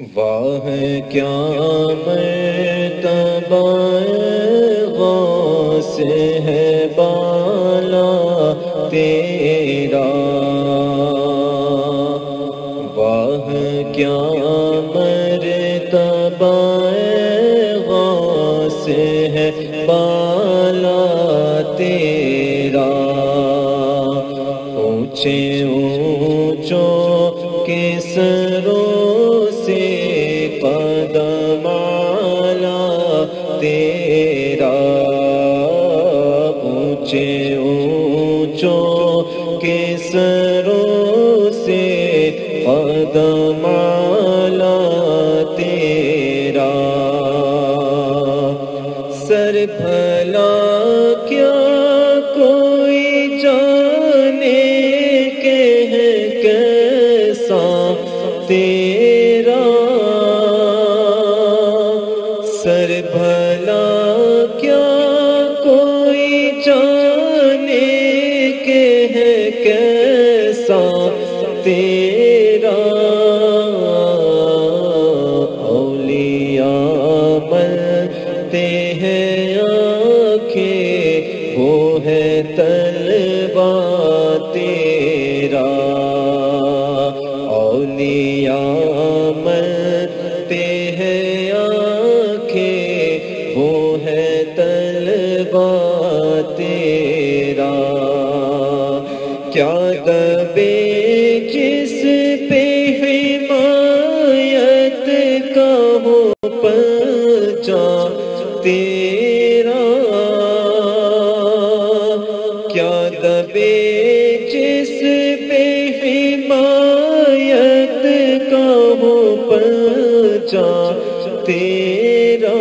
واہ کیا مرتبہ غوث ہے بالا تیرا؟ واہ کیا مرتبہ غوث ہے بالا تیرا؟ اونچے اونچوں ਪਰ طلبا تیرا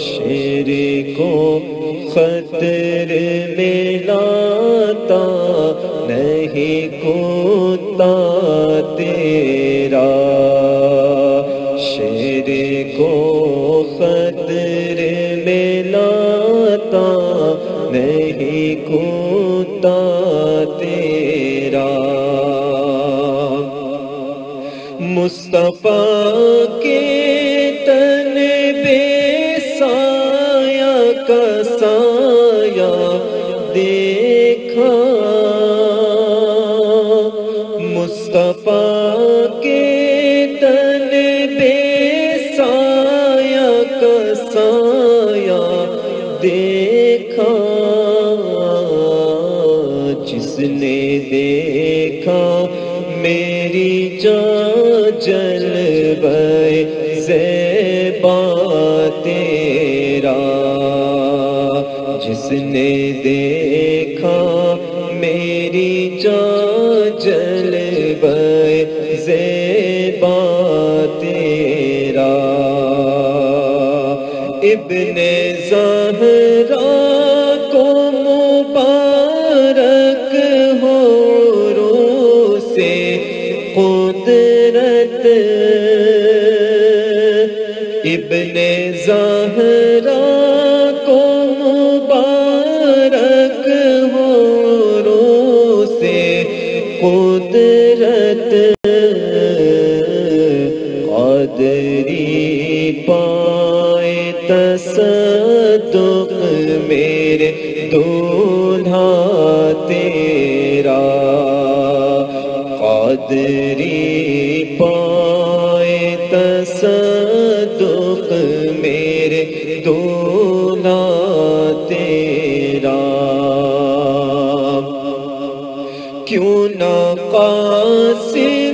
شیر کو خطر میں لاتا نہیں کوتا تیرا شیر کو خطر میں لاتا نہیں کوتا تیرا مصطفیٰ کے تن بے سایہ کا سایہ دیکھا۔ مصطفیٰ کے تن بے سایہ کا سایہ دیکھا۔ جس نے دیکھا میری جان جل بے زیبا تیرا جس نے دیکھا میری جان جل بے زیبا تیرا ابن زہرا قدری پائے تصدق میرے دونا تیرا۔ کیوں نہ قاسم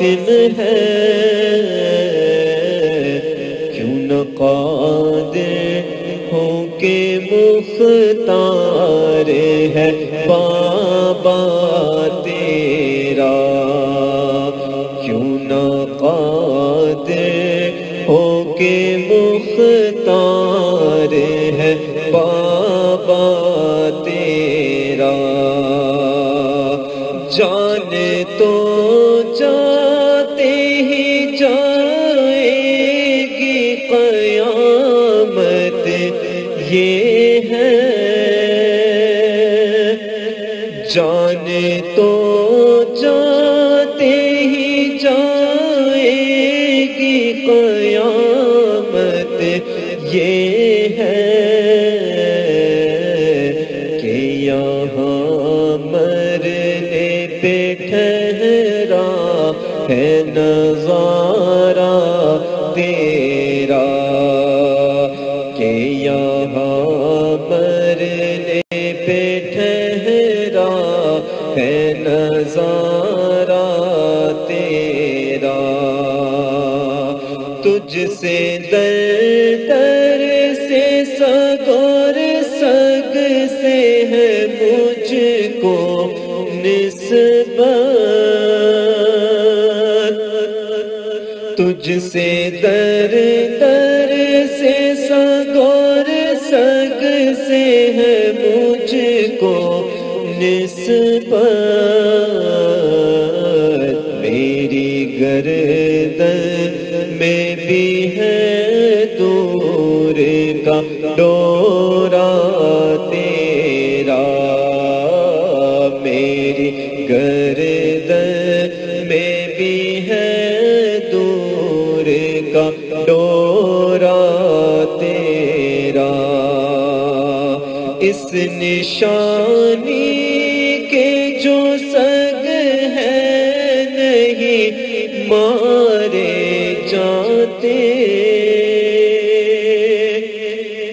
قاسم ہے۔ کیوں نہ قادر ہو کے مختار ہے۔ بابا تیرا۔ کیوں نہ قادر ہو کے مختار ہے۔ بابا یہ ہے۔ جانے تو جاتے ہی جائے گی قیامت۔ یہ ہے کہ یہاں مرنے پہ ٹھہرا ہے نا۔ تیرا تجھ سے در در سے سگور سگ سے ہے مجھ کو نسبت۔ تجھ سے در در سے سگور سگ سے ہے مجھ کو نسبت۔ گردن میں بھی ہے دور کا ڈورا تیرا۔ میری گردن میں بھی ہے دور کا ڈورا تیرا۔ اس نشانی مارے جاتے۔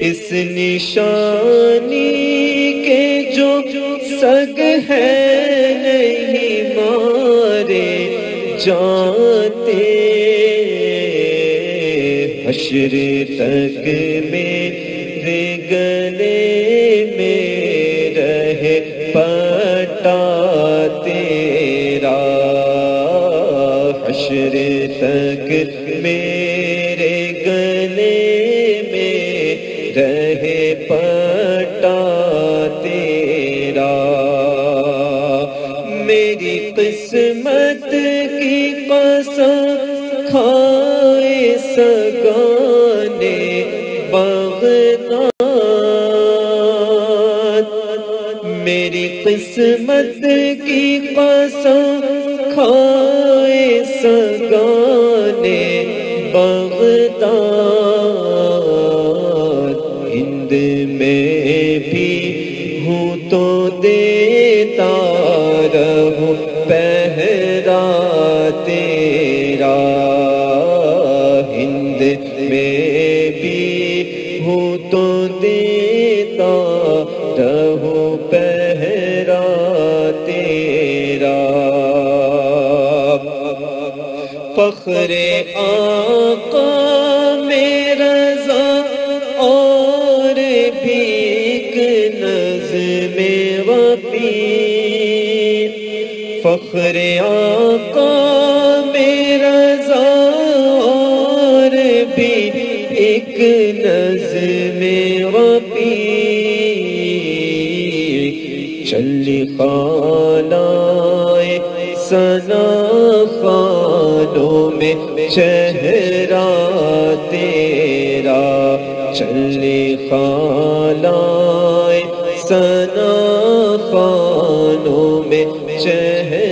اس نشانی کے جو سگ ہے نہیں مارے جاتے۔ حشر تک میرے گلے گلے میں رہے پٹا تیرا۔ میری قسمت کی قسم کھائے سگانے بغداد۔ میری قسمت کی قسم کھائے سگانے بغداد۔ تیرا ہند میں بھی ہوں تو دیتا رہوں پہرا تیرا فخر آقا میرا رضا اور بھی نظم وفی فخر آقا ایک نظم وفی چلی خانائے سنا خانوں میں چہرہ تیرا چلی خانائے سنا خانوں میں چہرہ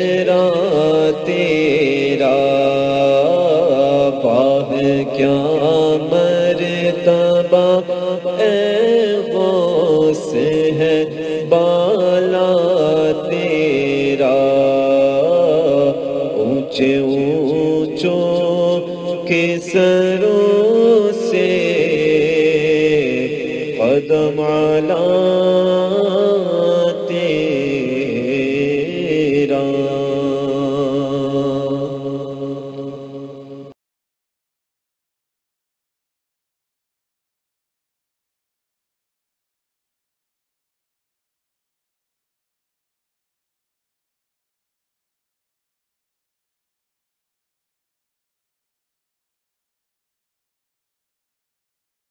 اونچے اونچوں کے سروں سے قدم علا